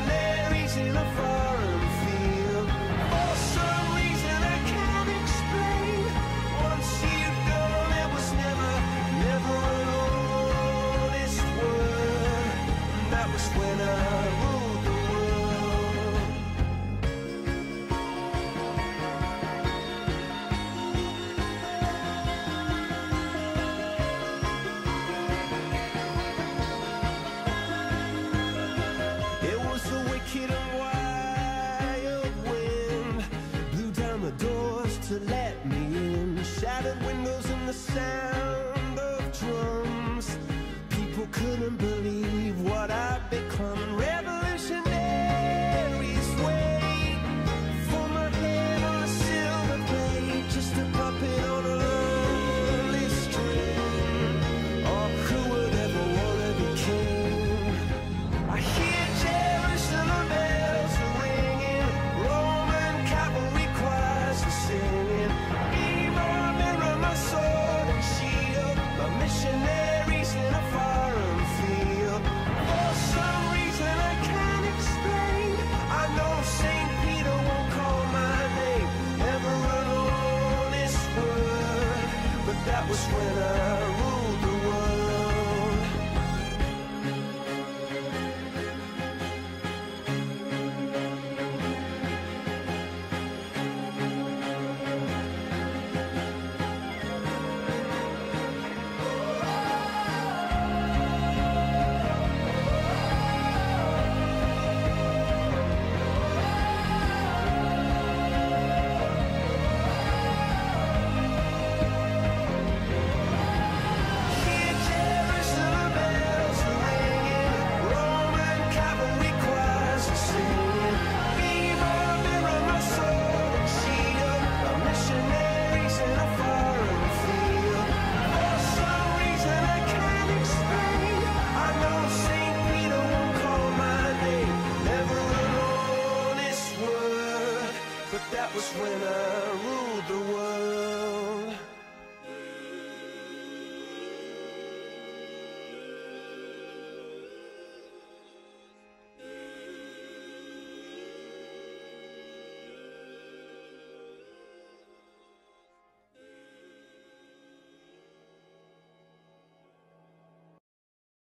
dictionaries the front. Sound I winner ruled the world.